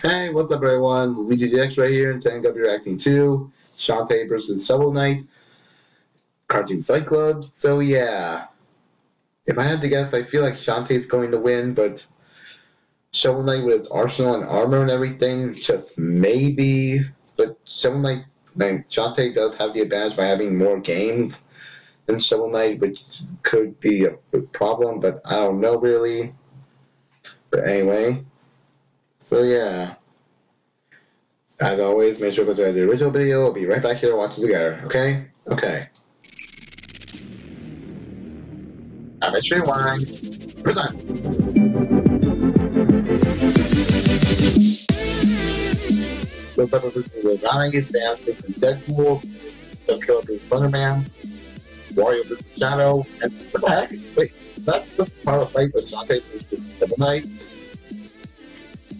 Hey, what's up, everyone? Luigi GX right here, and to be reacting to Shantae versus Shovel Knight Cartoon Fight Club. So, yeah. If I had to guess, I feel like Shantae's going to win, but Shovel Knight with his arsenal and armor and everything, just maybe. But Shovel Knight, like, Shantae does have the advantage by having more games than Shovel Knight, which could be a problem, but I don't know really. But anyway. So yeah. As always, make sure to go to the original video. We'll be right back here to watch it together. Okay? Okay. I'm a stream wine. Present. Built up with the Ronnie, Bam versus Deadpool, Jessica versus Slenderman, Wario versus Shadow, and what the heck? Wait, that's the part of the fight with Shantae versus Double Knight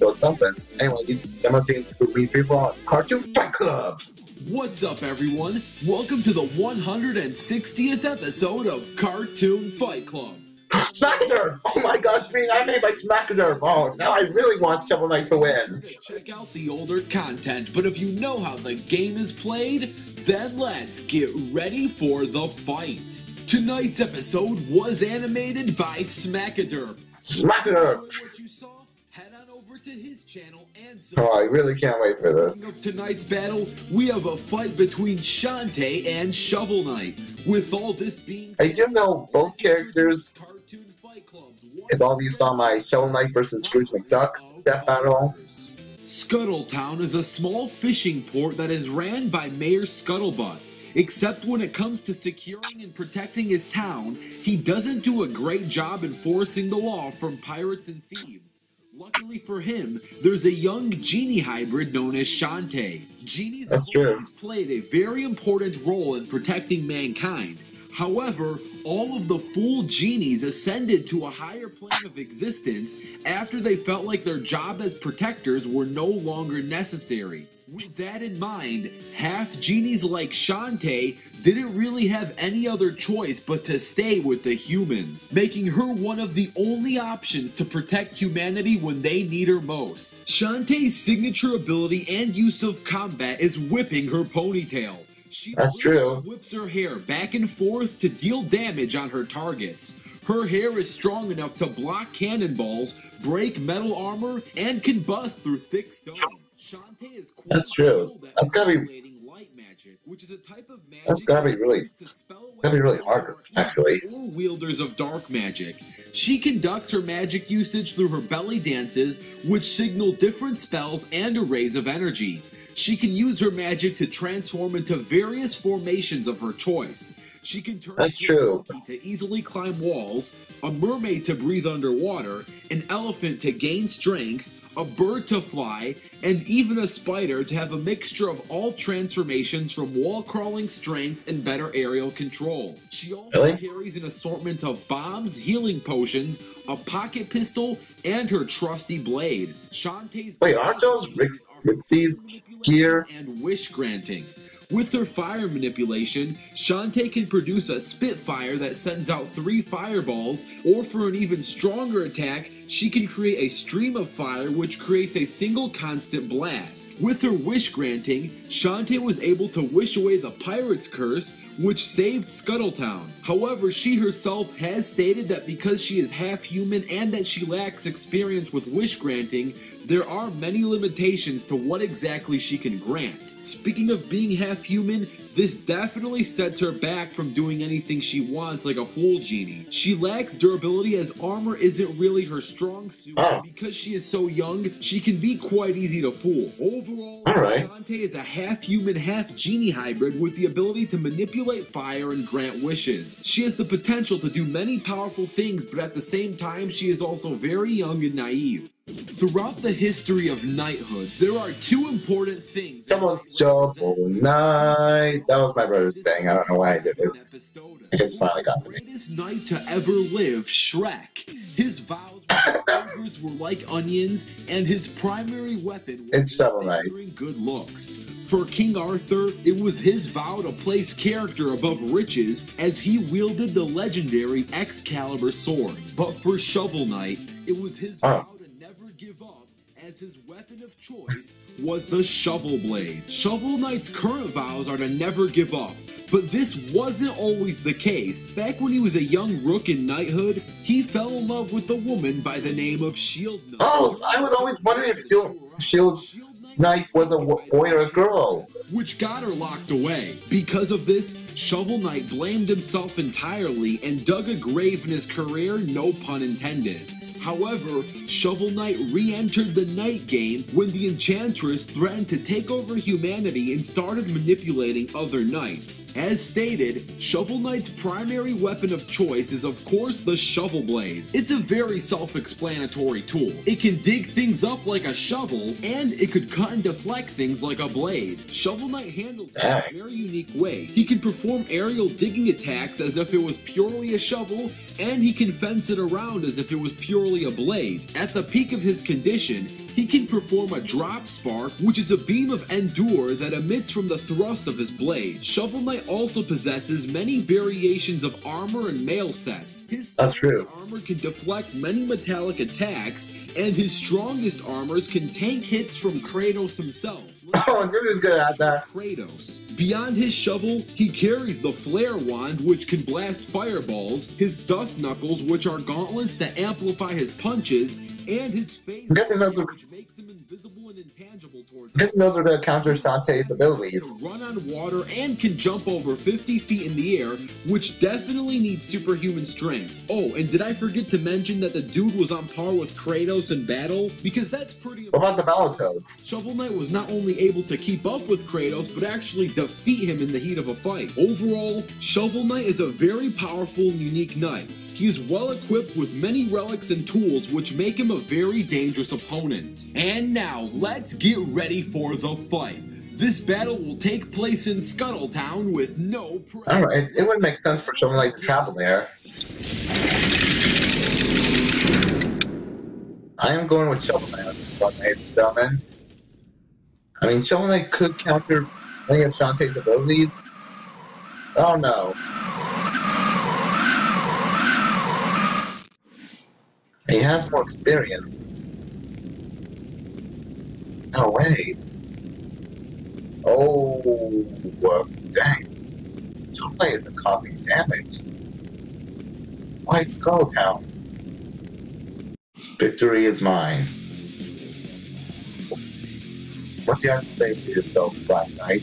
or something. Anyway, you demonstrating to read people on Cartoon Fight Club. What's up, everyone? Welcome to the 160th episode of Cartoon Fight Club. Smackaderm! Oh my gosh, being animated by Smackaderm! Oh, now I really want Shovel Knight to win. Check out the older content, but if you know how the game is played, then let's get ready for the fight. Tonight's episode was animated by Smackaderm. Smackaderm! To his channel and Oh, I really can't wait for this. Of tonight's battle, we have a fight between Shantae and Shovel Knight. With all this being I do know both characters. Cartoon Fight Club's If all of you saw my Shovel Knight versus Scrooge McDuck death battle, Scuttletown is a small fishing port that is ran by Mayor Scuttlebutt. Except when it comes to securing and protecting his town, he doesn't do a great job enforcing the law from pirates and thieves. Luckily for him, there's a young genie hybrid known as Shantae. Genies That's have true. always played a very important role in protecting mankind. However, all of the fool genies ascended to a higher plane of existence after they felt like their job as protectors were no longer necessary. With that in mind, half genies like Shantae didn't really have any other choice but to stay with the humans, making her one of the only options to protect humanity when they need her most. Shantae's signature ability and use of combat is whipping her ponytail. She That's whips- true. whips her hair back and forth to deal damage on her targets. Her hair is strong enough to block cannonballs, break metal armor, and can bust through thick stone. Shantae is quite That's true. That's gotta be- light magic, which is a type of magic That's gotta be really- to spell gotta be really hard, actually. wielders of dark magic. She conducts her magic usage through her belly dances, which signal different spells and arrays of energy. She can use her magic to transform into various formations of her choice. She can turn That's into a monkey to easily climb walls, a mermaid to breathe underwater, an elephant to gain strength, a bird to fly, and even a spider to have a mixture of all transformations from wall crawling strength and better aerial control. She also Really? carries an assortment of bombs, healing potions, a pocket pistol, and her trusty blade. Shantae's Wait, aren't those Rix- Rixie's gear? and wish granting. With her fire manipulation, Shantae can produce a Spitfire that sends out three fireballs, or for an even stronger attack, she can create a stream of fire which creates a single constant blast. With her wish granting, Shantae was able to wish away the pirate's curse, which saved Scuttletown. However, she herself has stated that because she is half human and that she lacks experience with wish granting, there are many limitations to what exactly she can grant. Speaking of being half human, this definitely sets her back from doing anything she wants like a fool genie. She lacks durability as armor isn't really her strong suit. Oh. Because she is so young, she can be quite easy to fool. Overall, Alright. Shantae is a half human, half genie hybrid with the ability to manipulate fire and grant wishes. She has the potential to do many powerful things, but at the same time, she is also very young and naive. Throughout the history of knighthood, there are two important things. Shovel, Shovel Knight. That was my brother's thing. I don't know why I did it. I guess finally got to me. Greatest knight to ever live, Shrek. His vows were like onions, and his primary weapon was It's Shovel Knight. good looks. For King Arthur, it was his vow to place character above riches as he wielded the legendary Excalibur sword. But for Shovel Knight, it was his Oh. vow give up as his weapon of choice was the Shovel Blade. Shovel Knight's current vows are to never give up, but this wasn't always the case. Back when he was a young rook in knighthood, he fell in love with a woman by the name of Shield Knight. Oh, I was always wondering if Shield, Shield Knight was a boy or a girl. Which got her locked away. Because of this, Shovel Knight blamed himself entirely and dug a grave in his career, no pun intended. However, Shovel Knight re-entered the knight game when the Enchantress threatened to take over humanity and started manipulating other knights. As stated, Shovel Knight's primary weapon of choice is of course the Shovel Blade. It's a very self-explanatory tool. It can dig things up like a shovel, and it could cut and deflect things like a blade. Shovel Knight handles it in a very unique way. He can perform aerial digging attacks as if it was purely a shovel, and he can fence it around as if it was purely a blade. At the peak of his condition, he can perform a drop spark, which is a beam of endure that emits from the thrust of his blade. Shovel Knight also possesses many variations of armor and mail sets. His That's true. armor can deflect many metallic attacks, and his strongest armors can tank hits from Kratos himself. Oh, gonna add that. Kratos. Beyond his shovel, he carries the flare wand, which can blast fireballs, his dust knuckles, which are gauntlets that amplify his punches, and his phase I'm guessing those are- which makes him invisible and intangible towards I guess those are to counter Shantae's abilities. run on water and can jump over 50 feet in the air, which definitely needs superhuman strength. Oh, and did I forget to mention that the dude was on par with Kratos in battle? Because that's pretty What about the Battletoads? Shovel Knight was not only able to keep up with Kratos, but actually defeat him in the heat of a fight. Overall, Shovel Knight is a very powerful and unique knight. He is well equipped with many relics and tools which make him a very dangerous opponent. And now, let's get ready for the fight. This battle will take place in Scuttletown with no pressure. Alright, it would make sense for someone like to travel there. I am going with Shovel Knight ladies and gentlemen. I mean, Shovel Knight could counter many of Shantae's abilities. Oh no. He has more experience. No way. Oh, uh, dang. Shovel Knight isn't causing damage. Why Skulltown? Victory is mine. What do you have to say for yourself, Black Knight?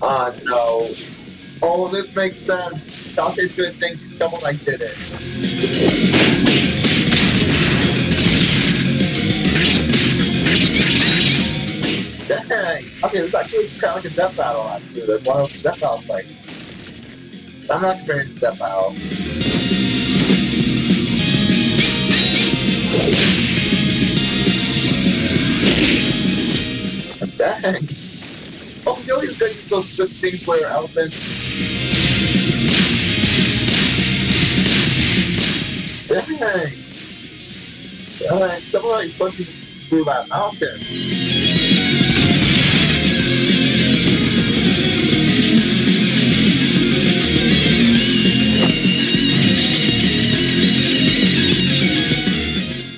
Ah, no. Oh, this makes sense. Shantae's gonna think someone like did it. Dang! Okay, this actually kind of like a death battle, actually. There's one of death battle fights. I'm not comparing to death battle. Dang! Oh, you know he's use those good things your elephants. Dang! Alright, like punching through that mountain.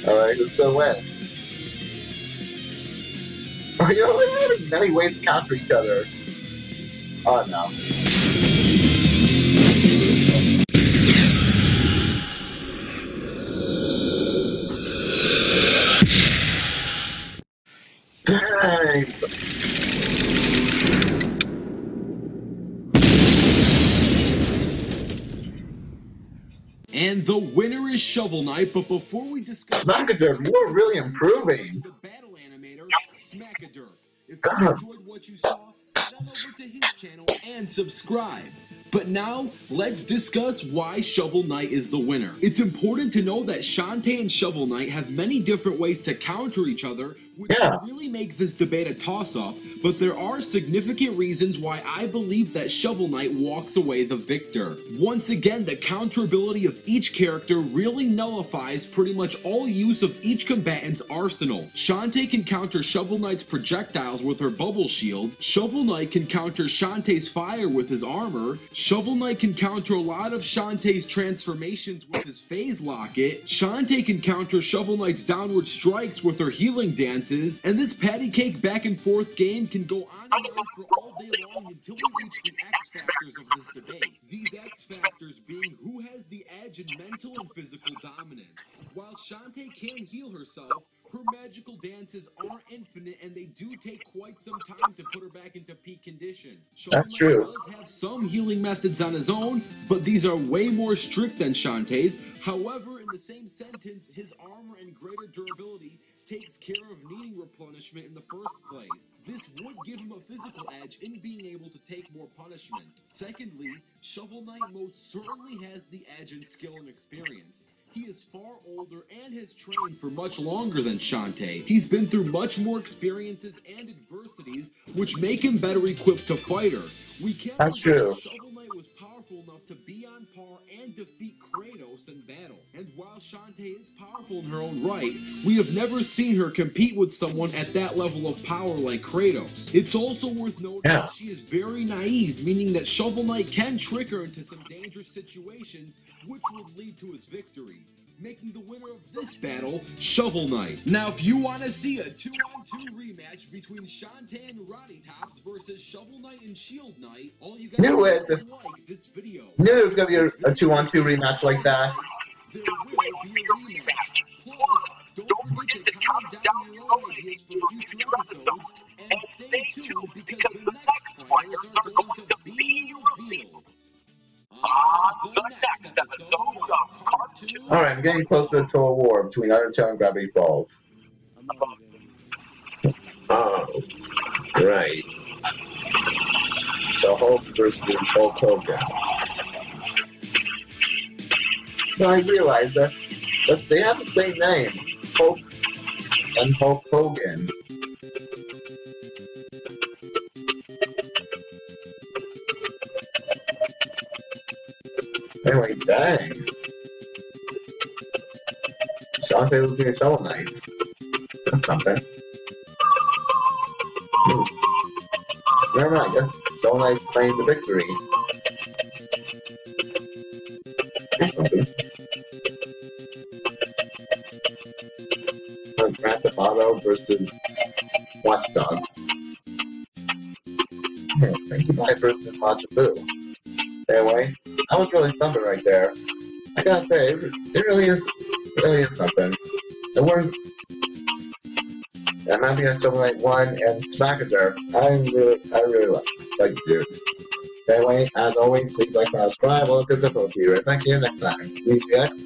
Alright, who's gonna win? Oh, you know, they're having many ways to counter each other. Oh no. The winner is Shovel Knight, but before we discuss Smackader, you are really improving. the battle animator, Smackadur. If you enjoyed what you saw, head on over to his channel and subscribe. But now, let's discuss why Shovel Knight is the winner. It's important to know that Shantae and Shovel Knight have many different ways to counter each other, which Yeah. really make this debate a toss-up, but there are significant reasons why I believe that Shovel Knight walks away the victor. Once again, the counterability of each character really nullifies pretty much all use of each combatant's arsenal. Shantae can counter Shovel Knight's projectiles with her bubble shield, Shovel Knight can counter Shantae's fire with his armor, Shovel Knight can counter a lot of Shantae's transformations with his phase locket. Shantae can counter Shovel Knight's downward strikes with her healing dances, and this patty cake back and forth game can go on and on for all day long until we reach the X factors of this debate. These X factors being who has the edge in mental and physical dominance. While Shantae can heal herself, her magical dances are infinite and they do take quite some time to put her back into peak condition. Shovel That's true. does have some healing methods on his own, but these are way more strict than Shantae's. However, in the same sentence, his armor and greater durability takes care of needing replenishment in the first place. This would give him a physical edge in being able to take more punishment. Secondly, Shovel Knight most certainly has the edge in skill and experience. He is far older and has trained for much longer than Shantae. He's been through much more experiences and adversities, which make him better equipped to fight her. We can't That's true. that Shovel Knight was powerful enough to be on par and defeat in battle. And while Shantae is powerful in her own right, we have never seen her compete with someone at that level of power like Kratos. It's also worth noting Yeah. that she is very naive, meaning that Shovel Knight can trick her into some dangerous situations, which would lead to his victory. Making the winner of this battle Shovel Knight. Now, if you want to see a two-on-two rematch between Shantae and Rottytops versus Shovel Knight and Shield Knight, all you gotta Knew do it. is like this video. Knew there was gonna be a, a two-on-two rematch like that. There will be a rematch. Plus, don't forget to comment down your own ideas for future episodes, and stay tuned because the next fighters are going to be revealed on the next episode of Cartoon. All right, I'm getting closer to a war between Undertale and Gravity Falls. Oh, right. The Hulk versus Hulk Hogan. No, I realize that, that they have the same name, Hulk and Hulk Hogan. Anyway, dang. Shantae losing a shovel knight. That's something. Hmm. Never mind, guess Shovel Knight claimed the victory. Something. Grand Theft Auto versus Watchdog. Hmm, Thank you, Bye versus Buu. Anyway, that was really something right there. I gotta say, it, really is, really is something. It weren't I'm happy that Shovel Knight won and Smackager. I really, I really like, like the dude. Anyway, as always, please like subscribe. Well, good to see you. And thank you next time. Out.